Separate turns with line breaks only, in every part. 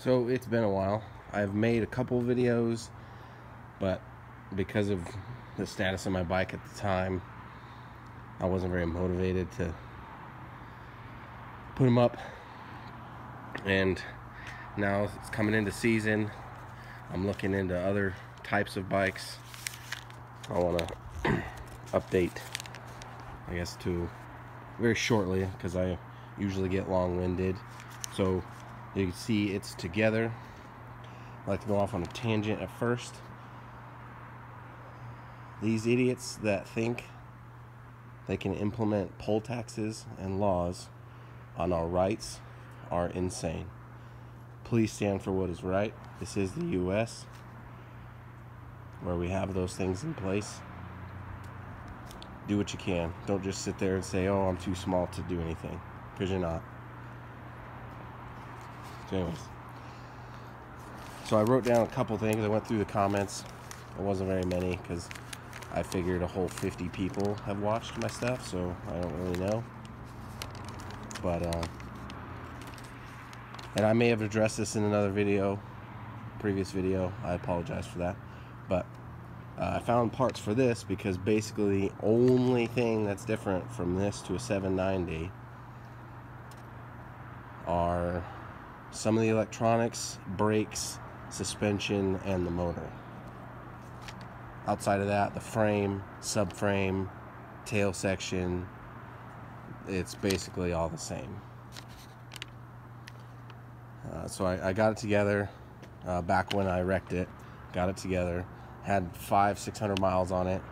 So it's been a while. I've made a couple videos, but because of the status of my bike at the time, I wasn't very motivated to put them up. And now it's coming into season. I'm looking into other types of bikes. I want to update, I guess, to very shortly because I usually get long-winded. So you can see it's together. I like to go off on a tangent at first. These idiots that think they can implement poll taxes and laws on our rights are insane. Please stand for what is right. This is the U.S. where we have those things in place. Do what you can. Don't just sit there and say, oh, I'm too small to do anything. Because you're not. So anyways. So I wrote down a couple things. I went through the comments. It wasn't very many because I figured a whole 50 people have watched my stuff, so I don't really know. But, uh, and I may have addressed this in another video, previous video. I apologize for that. But uh, I found parts for this because basically the only thing that's different from this to a 790 are some of the electronics, brakes, suspension, and the motor. Outside of that, the frame, subframe, tail section, it's basically all the same. Uh, so I, I, got it together uh, back when I wrecked it. Got it together. Had five, six hundred miles on it.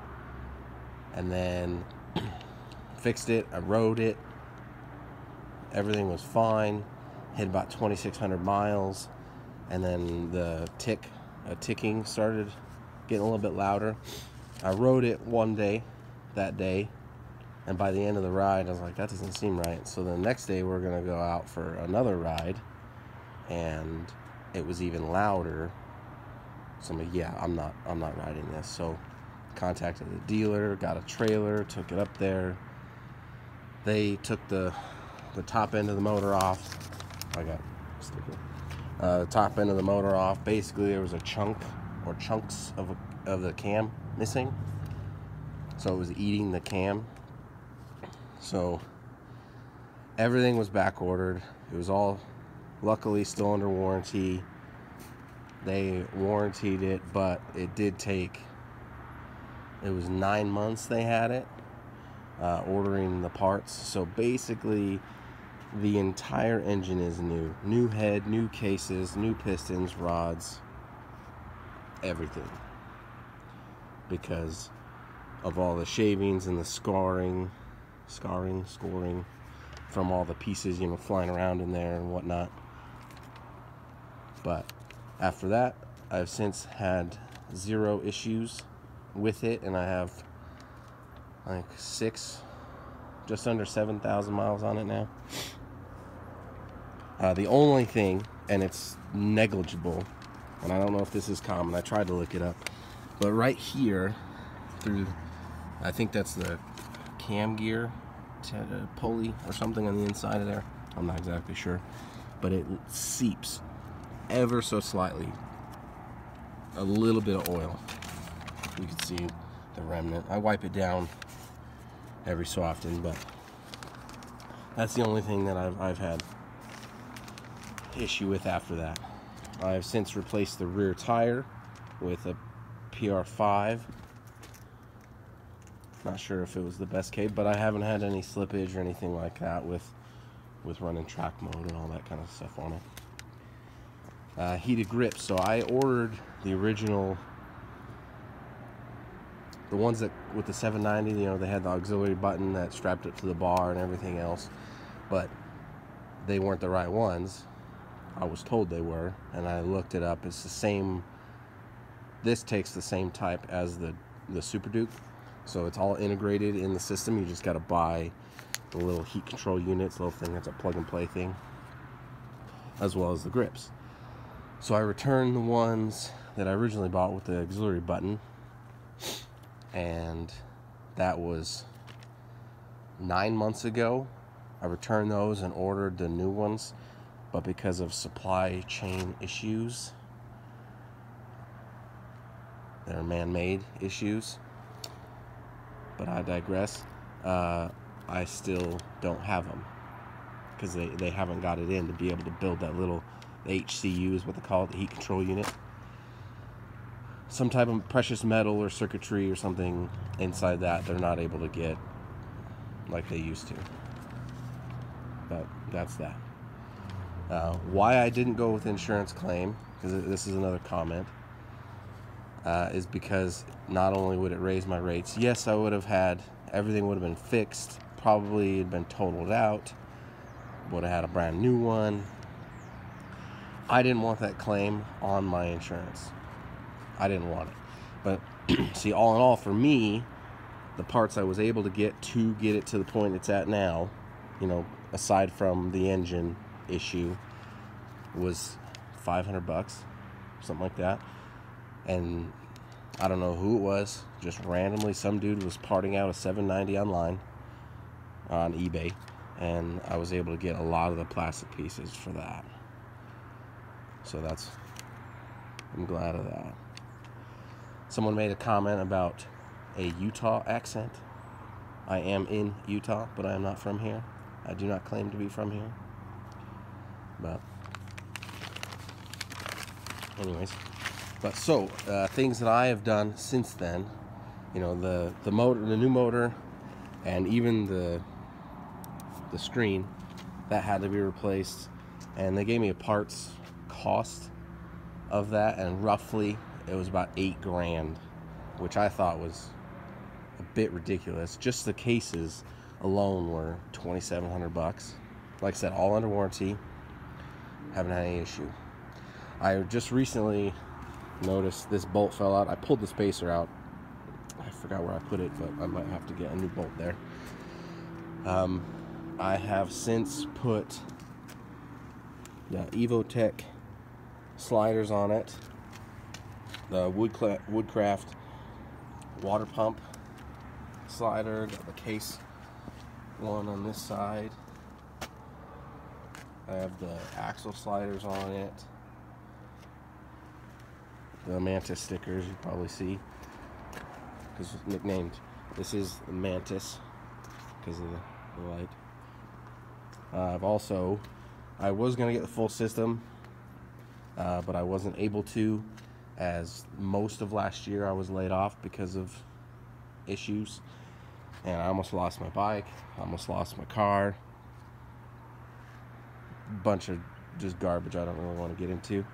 And then fixed it. I rode it. Everything was fine. Hit about 2,600 miles. And then the tick, a ticking started getting a little bit louder. I rode it one day, that day, and by the end of the ride, I was like, that doesn't seem right. So the next day, we're gonna go out for another ride, and it was even louder. So I'm like, yeah, I'm not, I'm not riding this. So contacted the dealer, got a trailer, took it up there. They took the the top end of the motor off. I got sticker. Uh, the top end of the motor off. Basically, there was a chunk or chunks of, a, of the cam missing. So it was eating the cam. So everything was back ordered. It was all luckily still under warranty. They warranted it, but it did take, it was nine months they had it, uh, ordering the parts. So basically, the entire engine is new. New head, new cases, new pistons, rods, everything because of all the shavings and the scarring, scarring, scoring from all the pieces, you know, flying around in there and whatnot. But after that, I've since had zero issues with it, and I have like six, just under 7,000 miles on it now. Uh, the only thing, and it's negligible, and I don't know if this is common. I tried to look it up. But right here, through, I think that's the cam gear pulley or something on the inside of there. I'm not exactly sure. But it seeps ever so slightly. A little bit of oil. You can see the remnant. I wipe it down every so often, but that's the only thing that I've, I've had issue with after that. I've since replaced the rear tire with a PR5. Not sure if it was the best case, but I haven't had any slippage or anything like that with with running track mode and all that kind of stuff on it. Uh, heated grips. So I ordered the original, the ones that with the 790. You know, they had the auxiliary button that strapped it to the bar and everything else, but they weren't the right ones. I was told they were, and I looked it up. It's the same. This takes the same type as the the Super Duke, so it's all integrated in the system. You just got to buy the little heat control units, little thing that's a plug and play thing, as well as the grips. So I returned the ones that I originally bought with the auxiliary button, and that was nine months ago. I returned those and ordered the new ones but because of supply chain issues, they're man-made issues. But I digress. Uh, I still don't have them because they, they haven't got it in to be able to build that little HCU is what they call it, the heat control unit. Some type of precious metal or circuitry or something inside that they're not able to get like they used to. But that's that. Uh, why I didn't go with insurance claim, because this is another comment, uh, is because not only would it raise my rates, yes, I would have had everything would have been fixed, probably had been totaled out, would have had a brand new one. I didn't want that claim on my insurance. I didn't want it. But see, all in all, for me, the parts I was able to get to get it to the point it's at now, you know, aside from the engine issue, was 500 bucks, something like that. And I don't know who it was, just randomly some dude was parting out a 790 online on eBay and I was able to get a lot of the plastic pieces for that. So that's I'm glad of that. Someone made a comment about a Utah accent. I am in Utah, but I am not from here. I do not claim to be from here. But anyways, but so uh, things that I have done since then, you know, the the motor, the new motor, and even the the screen that had to be replaced, and they gave me a parts cost of that, and roughly it was about eight grand, which I thought was a bit ridiculous. Just the cases alone were 2,700 bucks. Like I said, all under warranty. Haven't had any issue. I just recently noticed this bolt fell out. I pulled the spacer out. I forgot where I put it, but I might have to get a new bolt there. Um, I have since put the Evotech sliders on it, the Woodcraft water pump slider, got the case one on this side. I have the axle sliders on it. The Mantis stickers you probably see because nicknamed. This is the Mantis because of the, the light. Uh, I've also, I was going to get the full system, uh, but I wasn't able to as most of last year I was laid off because of issues and I almost lost my bike, I almost lost my car. Bunch of just garbage I don't really want to get into.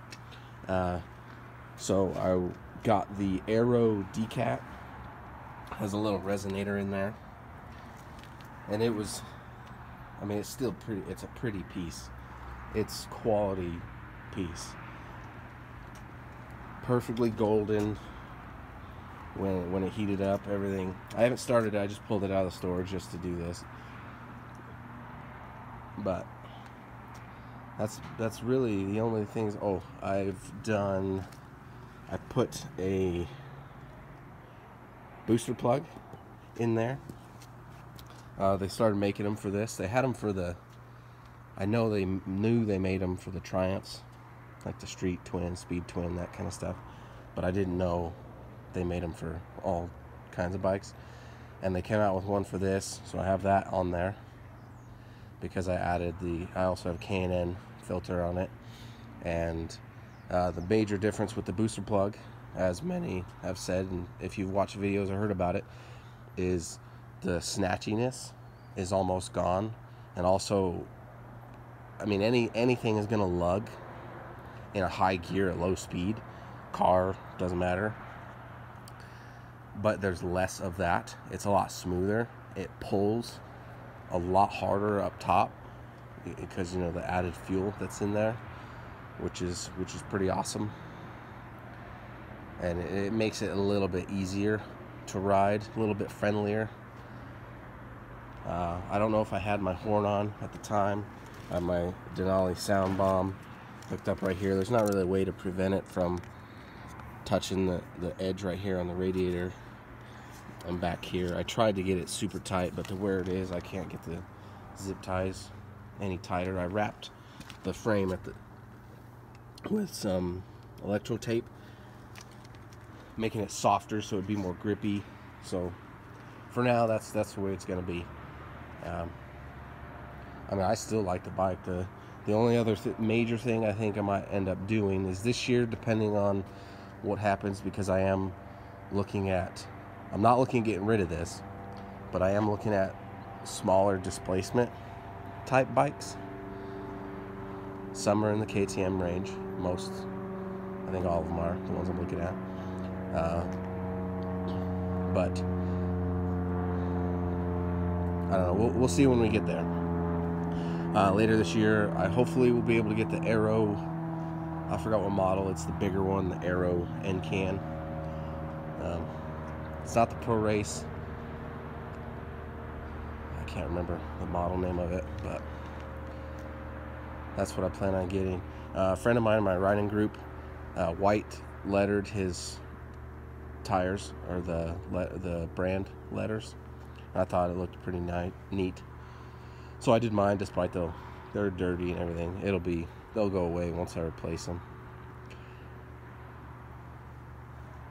Uh, so I got the Arrow Decat. Has a little resonator in there, and it was. I mean, it's still pretty. It's a pretty piece. It's quality piece. Perfectly golden, when when it heated up everything I haven't started I just pulled it out of the storage just to do this but that's that's really the only things oh I've done I put a booster plug in there. Uh, they started making them for this. They had them for the I know they knew they made them for the Triumphs like the street twin speed twin that kind of stuff but I didn't know they made them for all kinds of bikes. And they came out with one for this so I have that on there because I added the I also have K&N filter on it and uh, the major difference with the booster plug as many have said and if you've watched videos or heard about it is the snatchiness is almost gone and also I mean any anything is gonna lug in a high gear at low speed car doesn't matter but there's less of that. It's a lot smoother. It pulls a lot harder up top because you know the added fuel that's in there, which is which is pretty awesome. And it, makes it a little bit easier to ride, a little bit friendlier. Uh, I don't know if I had my horn on at the time. I have my Denali sound bomb hooked up right here. There's not really a way to prevent it from touching the, the edge right here on the radiator and back here. I tried to get it super tight, but to where it is, I can't get the zip ties any tighter. I wrapped the frame at the with some electro tape, making it softer so it'd be more grippy. So for now, that's that's the way it's gonna be. Um, I mean, I still like the bike. The the only other th- major thing I think I might end up doing is this year, depending on what happens, because I am looking at. I'm not looking at getting rid of this, but I am looking at smaller displacement type bikes. Some are in the KTM range. Most, I think all of them are the ones I'm looking at. Uh, but I don't know. We'll, we'll see when we get there. Uh, later this year, I hopefully will be able to get the Arrow. I forgot what model. It's the bigger one, the Arrow NCAN. Um, it's not the Pro Race. I can't remember the model name of it, but that's what I plan on getting. Uh, a friend of mine in my riding group, uh, white lettered his tires or the the brand letters. I thought it looked pretty neat. So I did mine, despite though they're dirty and everything. It'll be they'll go away once I replace them.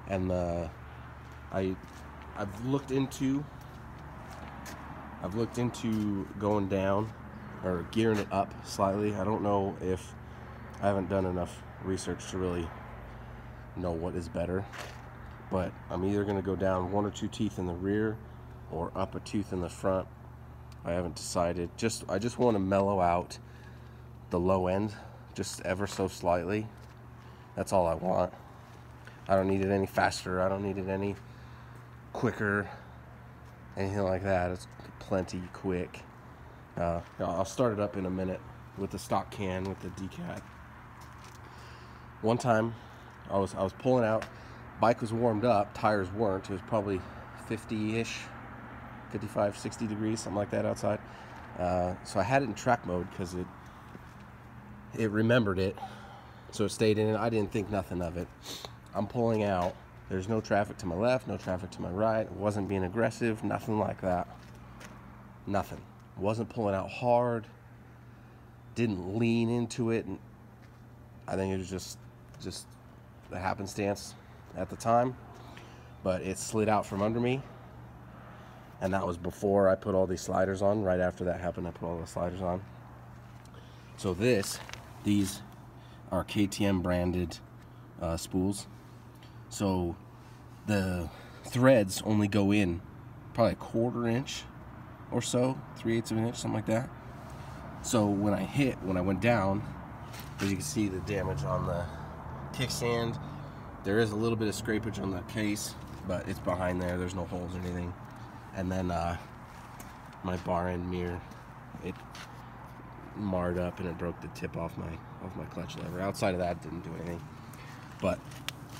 And uh, I I've looked into I've looked into going down or gearing it up slightly. I don't know if I haven't done enough research to really know what is better. But I'm either going to go down one or two teeth in the rear or up a tooth in the front. I haven't decided. Just I just want to mellow out the low end just ever so slightly. That's all I want. I don't need it any faster. I don't need it any quicker. Anything like that. It's plenty quick. Uh, I'll start it up in a minute with the stock can with the decat. One time, I was I was pulling out. Bike was warmed up. Tires weren't. It was probably 50-ish 55, 60 degrees, something like that outside. Uh, so I had it in track mode because it it remembered it, so it stayed in it. I didn't think nothing of it. I'm pulling out. There's no traffic to my left, no traffic to my right. It wasn't being aggressive, nothing like that. Nothing. Wasn't pulling out hard. Didn't lean into it. And I think it was just just the happenstance at the time. But it slid out from under me and that was before I put all these sliders on. Right after that happened, I put all the sliders on. So this, these are KTM branded uh, spools. So the threads only go in probably a quarter inch or so, three eighths of an inch, something like that. So when I hit, when I went down, as you can see the damage on the kickstand, there is a little bit of scrapage on the case, but it's behind there. There's no holes or anything and then uh, my bar end mirror it marred up and it broke the tip off my off my clutch lever outside of that didn't do anything but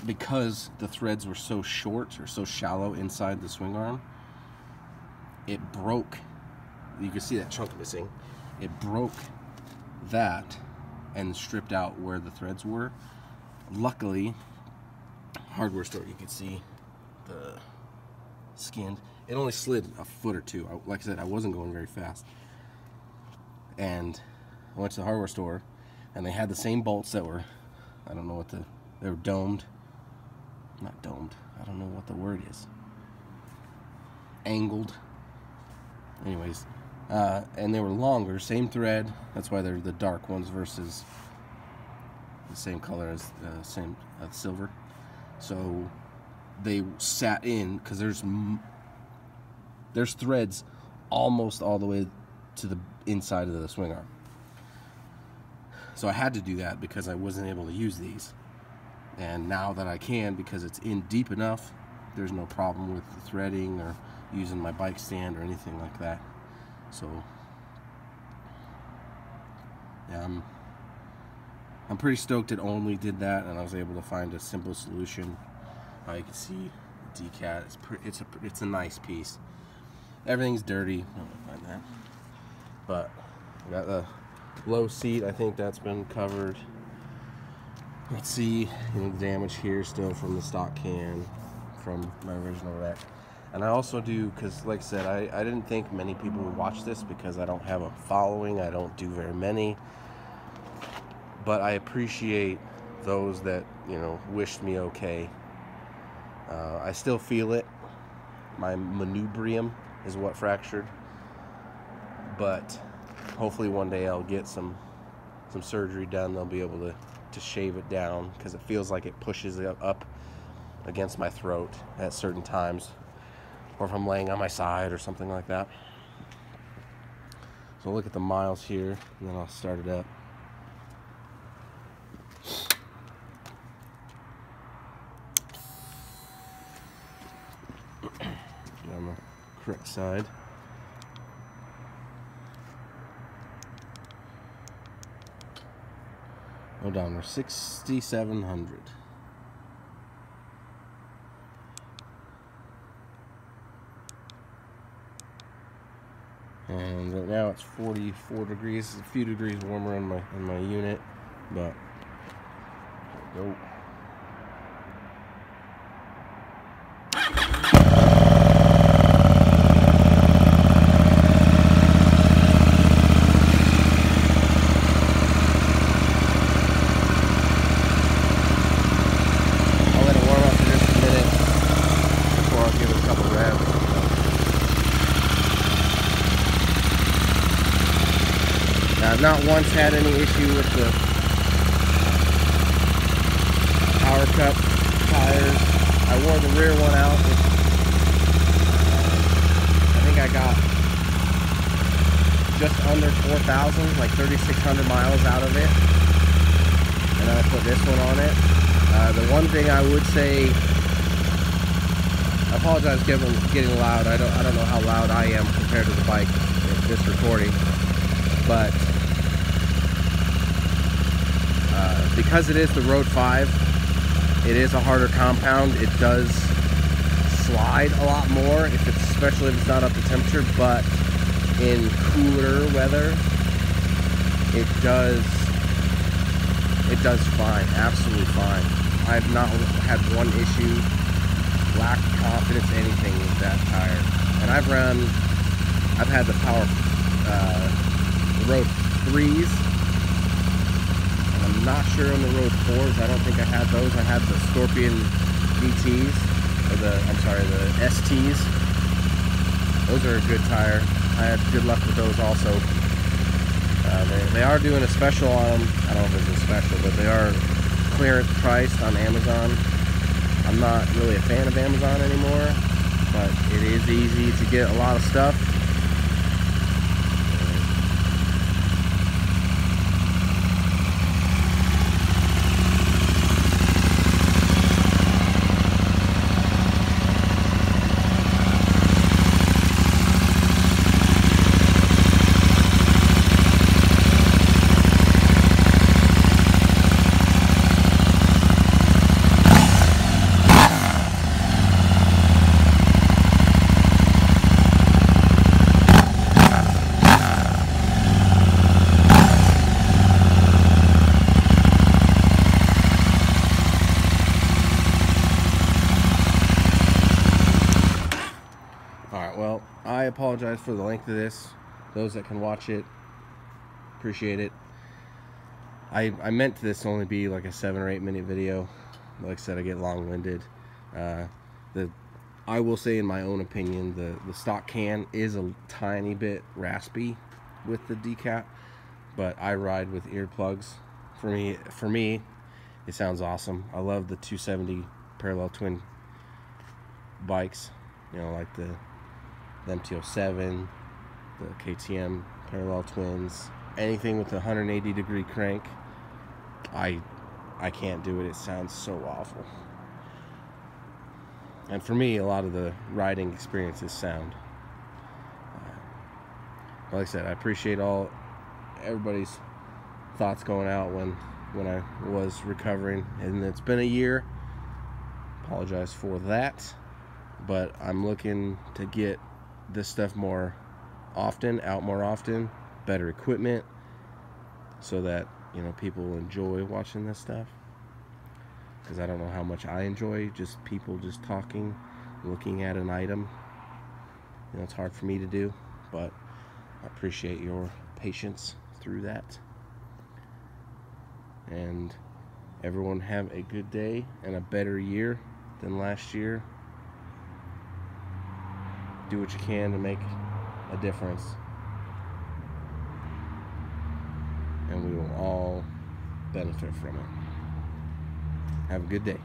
because the threads were so short or so shallow inside the swing arm it broke you can see that chunk missing it broke that and stripped out where the threads were luckily hardware store you can see the skinned it only slid a foot or two. Like I said, I wasn't going very fast. And I went to the hardware store, and they had the same bolts that were, I don't know what the, they were domed. Not domed. I don't know what the word is. Angled. Anyways, uh, and they were longer, same thread. That's why they're the dark ones versus the same color as uh, same uh, silver. So they sat in because there's there's threads almost all the way to the inside of the swing arm. So I had to do that because I wasn't able to use these. And now that I can, because it's in deep enough, there's no problem with the threading or using my bike stand or anything like that. So, yeah, I'm, I'm pretty stoked it only did that and I was able to find a simple solution. Uh, you can see decat, it's, it's, a, it's a nice piece. Everything's dirty. find that. But I got the low seat. I think that's been covered. Let's see any damage here still from the stock can from my original wreck. And I also do, because like I said, I, I didn't think many people would watch this because I don't have a following. I don't do very many. but I appreciate those that you know wished me okay. Uh, I still feel it. My manubrium is what fractured, but hopefully one day I'll get some some surgery done. They'll be able to to shave it down because it feels like it pushes it up against my throat at certain times, or if I'm laying on my side or something like that. So look at the miles here, and then I'll start it up. on the correct side. Odometer 6,700. And right now it's 44 degrees. It's a few degrees warmer in my in my unit, but go. I'll let it warm up for just a minute before I'll give it a couple revs. Now, I've not once had any issue with the power cup tires. I wore the rear one out. Which, uh, I think I got just under 4,000, like 3,600 miles out of it. And then I put this one on it. Uh, the one thing I would say, I apologize getting getting loud. I don't I don't know how loud I am compared to the bike in this recording, but uh, because it is the Road 5, it is a harder compound. It does slide a lot more, if it's especially if it's not up to temperature. But in cooler weather, it does it does fine, absolutely fine. I've not had one issue, lack confidence, anything with that tire. And I've run, I've had the power, uh, road threes. I'm not sure on the road fours. I don't think I had those. I had the Scorpion GTs, or the, I'm sorry, the STs. Those are a good tire. I had good luck with those also. Uh, they, they are doing a special on them. I don't know if it's a special, but they are clearance priced on Amazon. I'm not really a fan of Amazon anymore, but it is easy to get a lot of stuff. Alright, well, I apologize for the length of this. Those that can watch it, appreciate it. I, I meant this to only be like a seven or eight minute video. Like I said, I get long winded. Uh, the I will say, in my own opinion, the, the stock can is a tiny bit raspy with the decat, but I ride with earplugs. For me, for me, it sounds awesome. I love the 270 parallel twin bikes. You know, like the the MT07, the KTM parallel twins, anything with a 180 degree crank. I I can't do it. It sounds so awful. And for me, a lot of the riding experience is sound. Uh, like I said, I appreciate all everybody's thoughts going out when when I was recovering, and it's been a year. Apologize for that, but I'm looking to get this stuff more often, out more often, better equipment, so that you know people enjoy watching this stuff. Because I don't know how much I enjoy just people just talking, looking at an item. You know, it's hard for me to do, but I appreciate your patience through that. And everyone have a good day and a better year than last year. Do what you can to make a difference. And we will all benefit from it. Have a good day.